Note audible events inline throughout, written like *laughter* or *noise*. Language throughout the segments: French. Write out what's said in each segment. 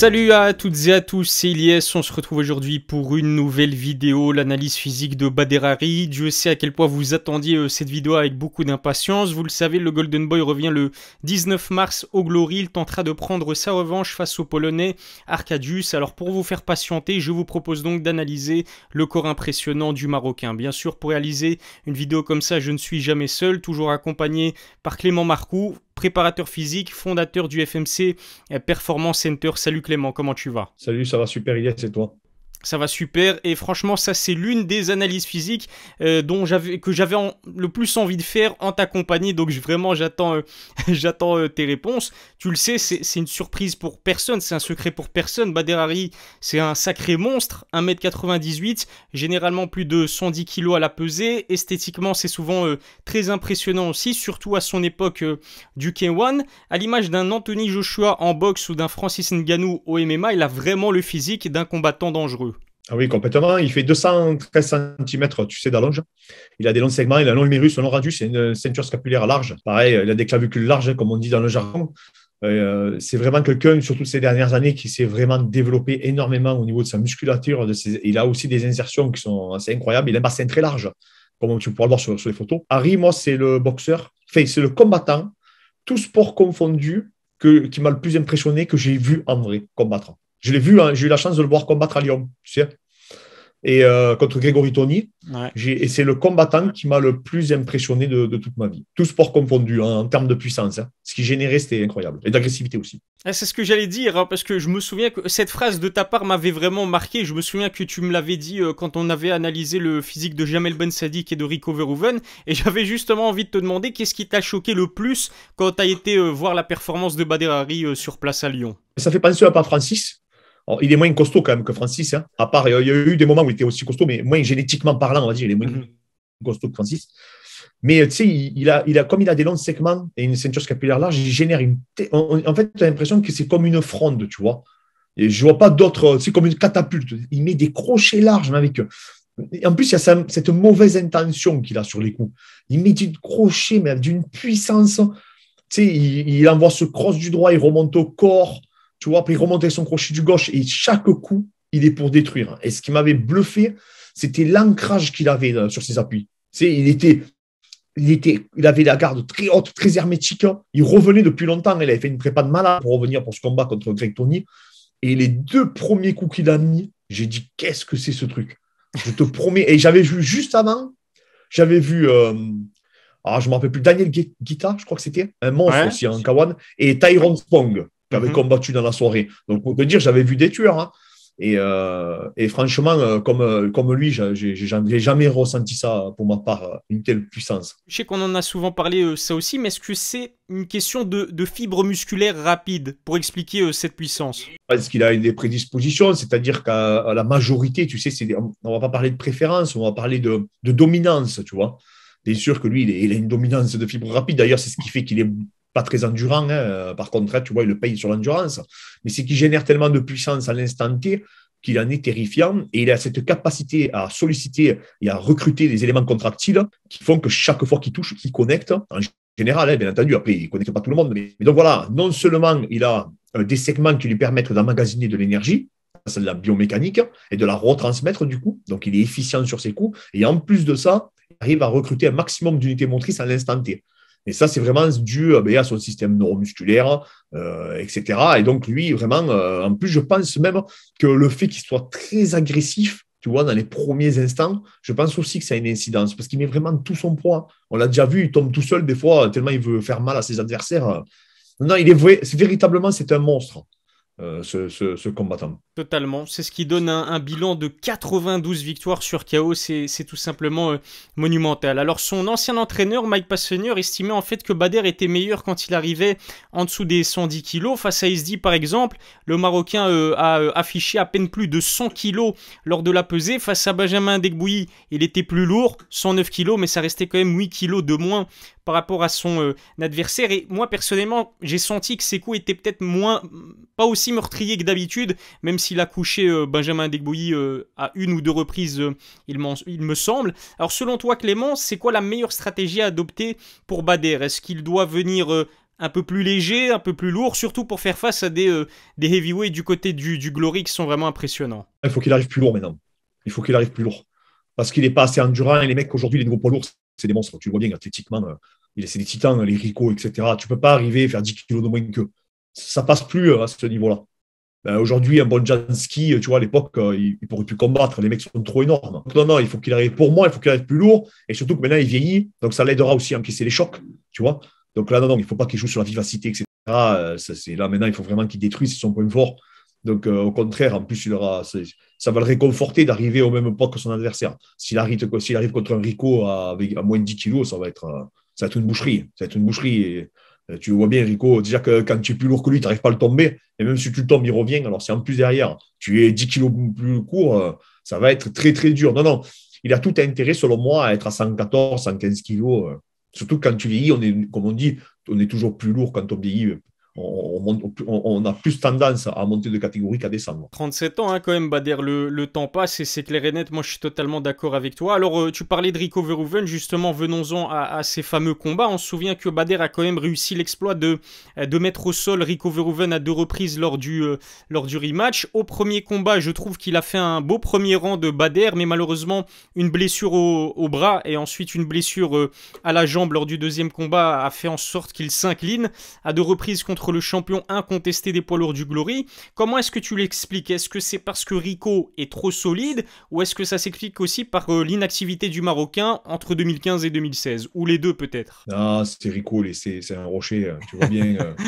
Salut à toutes et à tous, c'est Ilyes, on se retrouve aujourd'hui pour une nouvelle vidéo, l'analyse physique de Baderari. Dieu sait à quel point vous attendiez euh, cette vidéo avec beaucoup d'impatience. Vous le savez, le Golden Boy revient le 19 mars au Glory. Il tentera de prendre sa revanche face au Polonais Arcadius. Alors pour vous faire patienter, je vous propose donc d'analyser le corps impressionnant du Marocain. Bien sûr, pour réaliser une vidéo comme ça, je ne suis jamais seul, toujours accompagné par Clément Marcoux préparateur physique, fondateur du FMC Performance Center. Salut Clément, comment tu vas? Salut, ça va super, Ilias, c'est toi? Ça va super. Et franchement ça c'est l'une des analyses physiques euh, dont j'avais que j'avais le plus envie de faire en ta compagnie. Donc vraiment j'attends euh, *laughs* j'attends euh, tes réponses. Tu le sais c'est une surprise pour personne. C'est un secret pour personne. Baderari c'est un sacré monstre. 1m98 généralement plus de 110 kg à la pesée. Esthétiquement c'est souvent très impressionnant aussi surtout à son époque du K1 à l'image d'un Anthony Joshua en boxe ou d'un Francis Ngannou au MMA il a vraiment le physique d'un combattant dangereux ah oui, complètement. Il fait 213 cm, tu sais, d'allonge. Il a des longs segments, il a un long humérus, un long radius, c'est une ceinture scapulaire large. Pareil, il a des clavicules larges, comme on dit dans le jargon. Euh, c'est vraiment quelqu'un, surtout ces dernières années, qui s'est vraiment développé énormément au niveau de sa musculature. De Il a aussi des insertions qui sont assez incroyables. Il a un bassin très large, comme tu pourras le voir sur, les photos. Harry, moi, c'est le boxeur, enfin, c'est le combattant, tout sport confondu, que, qui m'a le plus impressionné que j'ai vu en vrai combattre. Je l'ai vu, hein, j'ai eu la chance de le voir combattre à Lyon, tu sais et euh, contre Grégory Tony. Et c'est le combattant qui m'a le plus impressionné de, toute ma vie. Tout sport confondu, hein, en termes de puissance. Hein. Ce qui générait, c'était incroyable. Et d'agressivité aussi. Ah, c'est ce que j'allais dire, hein, parce que je me souviens que cette phrase de ta part m'avait vraiment marqué. Je me souviens que tu me l'avais dit euh, quand on avait analysé le physique de Jamel Ben Sadik et de Rico Verhoeven. Et *laughs* j'avais justement envie de te demander qu'est-ce qui t'a choqué le plus quand tu as été euh, voir la performance de Bader sur place à Lyon? Ça fait penser à pas Francis, il est moins costaud quand même que Francis. Hein. À part, il y a eu des moments où il était aussi costaud, mais moins génétiquement parlant, on va dire, il est moins mhm. costaud que Francis. Mais tu sais, il, a, il a, comme il a des longs segments et une ceinture scapulaire large, il génère une. En fait, tu as l'impression que c'est comme une fronde, tu vois. Et je vois pas d'autres. C'est comme une catapulte. Il met des crochets larges avec. En plus, il y a cette mauvaise intention qu'il a sur les coups. Il met du crochet, mais d'une puissance. Tu sais, il, il, envoie ce cross du droit, il remonte au corps. Tu vois, après, il remontait son crochet du gauche et chaque coup, il est pour détruire. Et ce qui m'avait bluffé, c'était l'ancrage qu'il avait euh, sur ses appuis. C'est, il était, il était, il avait la garde très haute, très hermétique. Il revenait depuis longtemps. Il avait fait une prépa de malade pour revenir pour ce combat contre Greg Tony. Et les deux premiers coups qu'il a mis, j'ai dit, qu'est-ce que c'est ce truc? Je te promets. Et j'avais vu juste avant, j'avais vu, euh, ah, je ne me rappelle plus, Daniel Guita, je crois que c'était, un monstre aussi en Kawan, et Tyrone Spong qui avait mhm. combattu dans la soirée. Donc, on peut dire, j'avais vu des tueurs. Hein. Et, euh, et, franchement, euh, comme, euh, comme lui, j'ai jamais ressenti ça pour ma part, une telle puissance. Je sais qu'on en a souvent parlé ça aussi, mais est-ce que c'est une question de, de fibre musculaire rapide pour expliquer cette puissance? Parce qu'il a des prédispositions, c'est-à-dire qu'à la majorité, tu sais, on va pas parler de préférence, on va parler de, de dominance, tu vois. Bien sûr que lui, il, il a une dominance de fibre rapide. D'ailleurs, c'est ce qui fait qu'il est pas très endurant. Hein. Euh, par contre, tu vois, il le paye sur l'endurance. Mais c'est qu'il génère tellement de puissance à l'instant T qu'il en est terrifiant et il a cette capacité à solliciter et à recruter des éléments contractiles qui font que chaque fois qu'il touche, il connecte. En général, hein, bien entendu, après, il ne connecte pas tout le monde. Mais, donc voilà, non seulement il a euh, des segments qui lui permettent d'emmagasiner de l'énergie, c'est de la biomécanique, et de la retransmettre du coup. Donc il est efficient sur ses coups. Et en plus de ça, il arrive à recruter un maximum d'unités motrices à l'instant T. Et ça, c'est vraiment dû à son système neuromusculaire, euh, etc. Et donc, lui, vraiment, euh, en plus, je pense même que le fait qu'il soit très agressif, tu vois, dans les premiers instants, je pense aussi que ça a une incidence parce qu'il met vraiment tout son poids. On l'a déjà vu, il tombe tout seul des fois, tellement il veut faire mal à ses adversaires. Non, il est vrai, véritablement, c'est un monstre. Euh, ce, combattant. C'est ce qui donne un, bilan de 92 victoires sur KO. C'est tout simplement euh, monumental. Alors, son ancien entraîneur, Mike Passenier, estimait en fait que Bader était meilleur quand il arrivait en dessous des 110 kg. Face à Isdi, par exemple, le Marocain euh, a affiché à peine plus de 100 kg lors de la pesée. Face à Benjamin Degbouilly, il était plus lourd, 109 kg, mais ça restait quand même 8 kg de moins par rapport à son euh, adversaire. Et moi, personnellement, j'ai senti que ses coups étaient peut-être moins, pas aussi meurtriers que d'habitude, même s'il a couché euh, Benjamin Degbouilly euh, à une ou deux reprises, il, il, me semble. Alors, selon toi, Clément, c'est quoi la meilleure stratégie à adopter pour Bader? Est-ce qu'il doit venir un peu plus léger, un peu plus lourd, surtout pour faire face à des, heavyweights du côté du, Glory qui sont vraiment impressionnants? Il faut qu'il arrive plus lourd maintenant. Il faut qu'il arrive plus lourd. Parce qu'il n'est pas assez endurant. Et les mecs, aujourd'hui, les nouveaux poids lourds, c'est des monstres. Tu vois bien athlétiquement. C'est des titans, les Rico, etc. Tu peux pas arriver à faire 10 kilos de moins que Ça passe plus à ce niveau-là. Ben, aujourd'hui, un bon Jansky, tu vois, à l'époque, euh, il, ne pourrait plus combattre. Les mecs sont trop énormes. non, non, il faut qu'il arrive, pour moi, il faut qu'il arrive plus lourd. Et surtout que maintenant, il vieillit. Donc, ça l'aidera aussi à encaisser les chocs, tu vois. Donc là, non, non, il ne faut pas qu'il joue sur la vivacité, etc. Euh, ça, là, maintenant, il faut vraiment qu'il détruise son point fort. Donc, euh, au contraire, en plus, il aura, ça va le réconforter d'arriver au même poids que son adversaire. S'il arrive, contre un Rico à, avec, à moins de 10 kilos, ça va être, ça va être une boucherie. Ça va être une boucherie. Euh, tu vois bien, Rico, déjà que quand tu es plus lourd que lui, tu n'arrives pas à le tomber. Et même si tu le tombes, il revient. Alors, si en plus derrière, tu es 10 kilos plus court, euh, ça va être très, très dur. Non, non, il a tout intérêt, selon moi, à être à 114, 115 kilos. Euh. Surtout quand tu vieillis, on est, comme on dit, on est toujours plus lourd quand on vieillit on, a plus tendance à monter de catégorie qu'à descendre. 37 ans, hein, quand même, Bader, le, temps passe et c'est clair et net. Moi, je suis totalement d'accord avec toi. Alors, euh, tu parlais de Rico Verhoeven, justement, venons-en à, ces fameux combats. On se souvient que Bader a quand même réussi l'exploit de, de mettre au sol Rico Verhoeven à deux reprises lors du, euh, lors du rematch. Au premier combat, je trouve qu'il a fait un beau premier rang de Bader, mais malheureusement, une blessure au, bras et ensuite une blessure euh, à la jambe lors du deuxième combat a fait en sorte qu'il s'incline à deux reprises contre le champion incontesté des poids lourds du Glory. Comment est-ce que tu l'expliques? Est-ce que c'est parce que Rico est trop solide ou est-ce que ça s'explique aussi par euh, l'inactivité du Marocain entre 2015 et 2016 Ou les deux peut-être? Ah, c'est Rico, c'est un rocher, hein, tu vois bien. Euh. *laughs*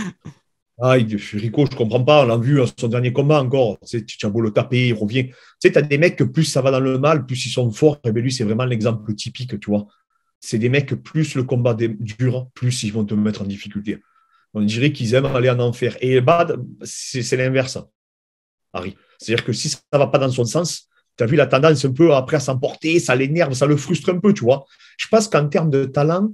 Ah, Rico, je comprends pas. On l'a vu à son dernier combat encore. Tu as beau le taper, il revient. Tu sais, tu as des mecs que plus ça va dans le mal, plus ils sont forts. Et bien lui, c'est vraiment l'exemple typique, tu vois. C'est des mecs que plus le combat dure, plus ils vont te mettre en difficulté. On dirait qu'ils aiment aller en enfer. Et Bad, c'est l'inverse, Harry. C'est-à-dire que si ça ne va pas dans son sens, tu as vu la tendance un peu après à s'emporter, ça l'énerve, ça le frustre un peu, tu vois. Je pense qu'en termes de talent,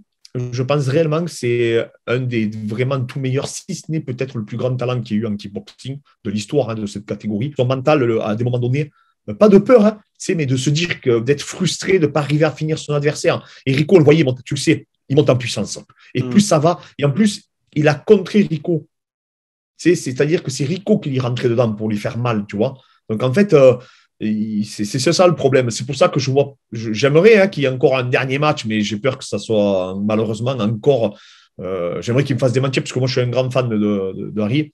je pense réellement que c'est un des vraiment tout meilleurs, si ce n'est peut-être le plus grand talent qu'il y a eu en kickboxing de l'histoire hein, de cette catégorie. Son mental, à des moments donnés, pas de peur, hein, mais de se dire que d'être frustré de ne pas arriver à finir son adversaire. Et Rico, le voyait, tu le sais, il monte en puissance. Et mm. plus ça va, et en plus, il a contré Rico. C'est-à-dire que c'est Rico qui lui rentrait dedans pour lui faire mal, tu vois. Donc en fait, euh, c'est ça le problème. C'est pour ça que je vois, j'aimerais hein, qu'il y ait encore un dernier match, mais j'ai peur que ça soit malheureusement encore. Euh, j'aimerais qu'il me fasse démentir parce que moi je suis un grand fan de, Harry.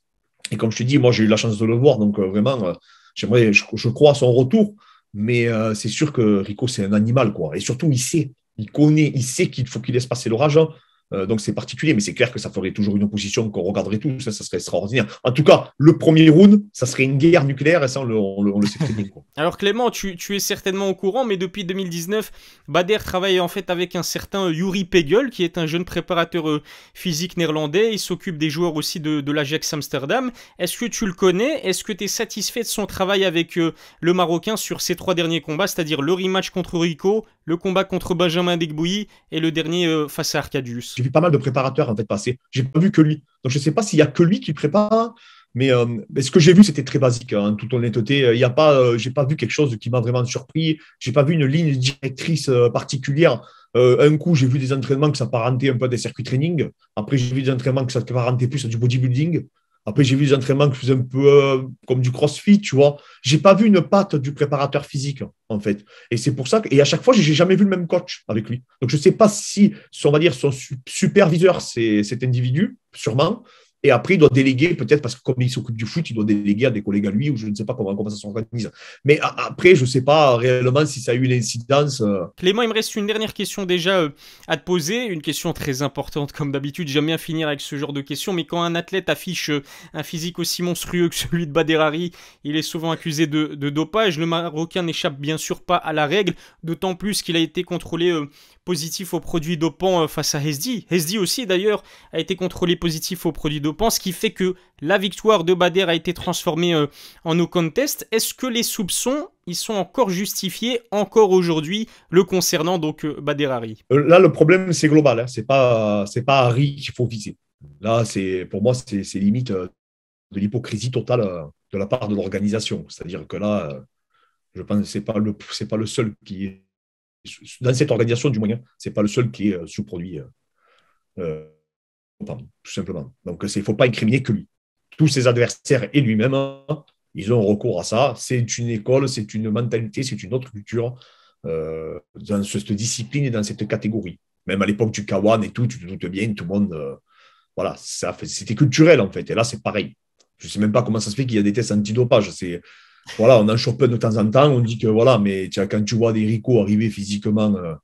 Et comme je te dis, moi j'ai eu la chance de le voir, donc euh, vraiment, j'aimerais, je, crois à son retour. Mais c'est sûr que Rico c'est un animal, quoi. Et surtout, il sait, il connaît, il sait qu'il faut qu'il laisse passer l'orage. Hein. Euh, donc c'est particulier, mais c'est clair que ça ferait toujours une opposition qu'on regarderait tout, ça, ça serait extraordinaire. En tout cas, le premier round, ça serait une guerre nucléaire, et ça, on le, sait très bien. *laughs* Alors Clément, tu, es certainement au courant, mais depuis 2019, Bader travaille en fait avec un certain Yuri Pegel, qui est un jeune préparateur euh, physique néerlandais. Il s'occupe des joueurs aussi de, l'Ajax Amsterdam. Est-ce que tu le connais? Est-ce que tu es satisfait de son travail avec euh, le Marocain sur ces trois derniers combats, c'est-à-dire le rematch contre Rico, le combat contre Benjamin Degbouy et le dernier face à Arcadius vu pas mal de préparateurs en fait passer. J'ai pas vu que lui. Donc je sais pas s'il y a que lui qui prépare. Mais, euh, ce que j'ai vu, c'était très basique, en hein, toute honnêteté. Il y a pas, euh, j'ai pas vu quelque chose qui m'a vraiment surpris. J'ai pas vu une ligne directrice euh, particulière. un coup, j'ai vu des entraînements ça s'apparentaient un peu à des circuits training. Après, j'ai vu des entraînements que ça s'apparentait plus à du bodybuilding. Après, j'ai vu des entraînements qui faisaient un peu euh, comme du crossfit, tu vois. J'ai pas vu une patte du préparateur physique, en fait. Et c'est pour ça que, et à chaque fois, j'ai jamais vu le même coach avec lui. Donc, je sais pas si, on va dire, son superviseur, c'est cet individu, sûrement. Et après, il doit déléguer, peut-être parce que comme il s'occupe du foot, il doit déléguer à des collègues à lui, ou je ne sais pas comment, comment ça s'organise. Mais après, je ne sais pas réellement si ça a eu une incidence. Euh. Clément, il me reste une dernière question déjà euh, à te poser, une question très importante comme d'habitude. J'aime bien finir avec ce genre de questions, mais quand un athlète affiche euh, un physique aussi monstrueux que celui de Baderari, il est souvent accusé de, dopage. Le Marocain n'échappe bien sûr pas à la règle, d'autant plus qu'il a été contrôlé positif aux produits dopants face à Hesdi. Hesdi aussi d'ailleurs a été contrôlé positif aux produits dopants pense, qui fait que la victoire de Bader a été transformée euh, en no contest. Est-ce que les soupçons, ils sont encore justifiés, encore aujourd'hui, le concernant, donc euh, Bader euh, Là, le problème, c'est global. Hein. C'est pas, c'est pas Harry qu'il faut viser. Là, c'est, pour moi, c'est, limite de l'hypocrisie totale de la part de l'organisation. C'est-à-dire que là, je pense que ce n'est pas, le, pas le seul qui dans cette organisation du moyen, c'est pas le seul qui est sous-produit. pas, tout simplement. Donc, il ne faut pas incriminer que lui. Tous ses adversaires et lui-même, hein, ils ont recours à ça. C'est une école, c'est une mentalité, c'est une autre culture euh, dans cette discipline et dans cette catégorie. Même à l'époque du Kawan et tout, tu te doutes bien, tout le monde. Euh, voilà, c'était culturel en fait. Et là, c'est pareil. Je ne sais même pas comment ça se fait qu'il y a des tests antidopage. Voilà, on en chope de temps en temps. On dit que voilà, mais quand tu vois des ricots arriver physiquement, euh,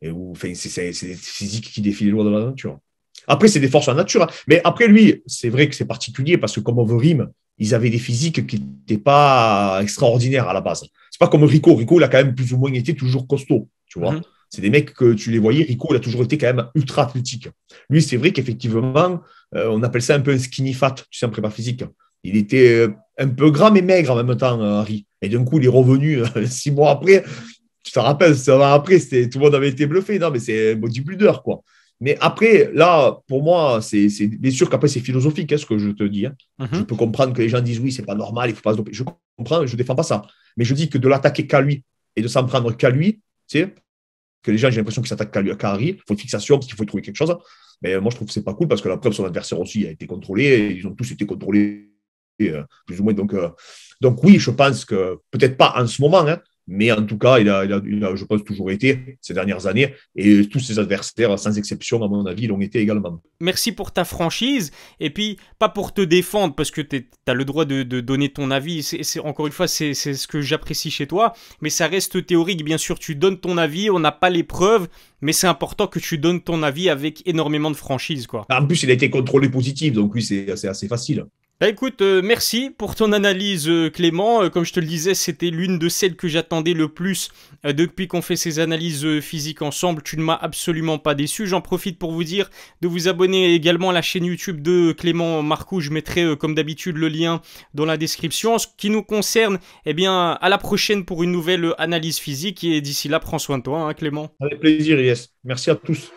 et où, c'est des physiques qui défient les lois de la nature. Après, c'est des forces en nature. Hein. Mais après, lui, c'est vrai que c'est particulier parce que comme Overeem, ils avaient des physiques qui n'étaient pas extraordinaires à la base. C'est pas comme Rico. Rico, il a quand même plus ou moins été toujours costaud, tu vois. Mhm. C'est des mecs que tu les voyais. Rico, il a toujours été quand même ultra athlétique. Lui, c'est vrai qu'effectivement, euh, on appelle ça un peu un skinny fat, tu sais, en prépa physique. Il était euh, un peu gras mais maigre en même temps, euh, Harry. Et d'un coup, il est revenu *laughs* six mois après. Tu te rappelles, ça va après, tout le monde avait été bluffé. Non, mais c'est un bodybuilder, quoi. Mais après, là, pour moi, c'est bien sûr qu'après, c'est philosophique, hein, ce que je te dis. Hein. Mhm. Je peux comprendre que les gens disent oui, c'est pas normal, il faut pas se doper. Je comprends, je ne défends pas ça. Mais je dis que de l'attaquer qu'à lui et de s'en prendre qu'à lui, tu sais, que les gens, j'ai l'impression qu'ils s'attaquent qu'à lui, qu'à Harry, il faut une fixation parce qu'il faut trouver quelque chose. Mais moi, je trouve que c'est pas cool parce que la preuve, son adversaire aussi a été contrôlé, et ils ont tous été contrôlés, euh, plus ou moins. Donc, euh, donc oui, je pense que peut-être pas en ce moment, hein, mais en tout cas, il a, je pense, toujours été ces dernières années. Et tous ses adversaires, sans exception, à mon avis, l'ont été également. Merci pour ta franchise. Et puis, pas pour te défendre, parce que tu as le droit de, donner ton avis. C'est, encore une fois, c'est, ce que j'apprécie chez toi. Mais ça reste théorique. Bien sûr, tu donnes ton avis, on n'a pas les preuves. Mais c'est important que tu donnes ton avis avec énormément de franchise. Quoi. En plus, il a été contrôlé positif, donc lui, c'est assez facile. Bah écoute, euh, merci pour ton analyse euh, Clément. Euh, comme je te le disais, c'était l'une de celles que j'attendais le plus depuis qu'on fait ces analyses physiques ensemble. Tu ne m'as absolument pas déçu. J'en profite pour vous dire de vous abonner également à la chaîne YouTube de Clément Marcou. Je mettrai comme d'habitude le lien dans la description. Ce qui nous concerne, eh bien, à la prochaine pour une nouvelle analyse physique. Et d'ici là, prends soin de toi, hein, Clément. Avec plaisir, Yes. Merci à tous.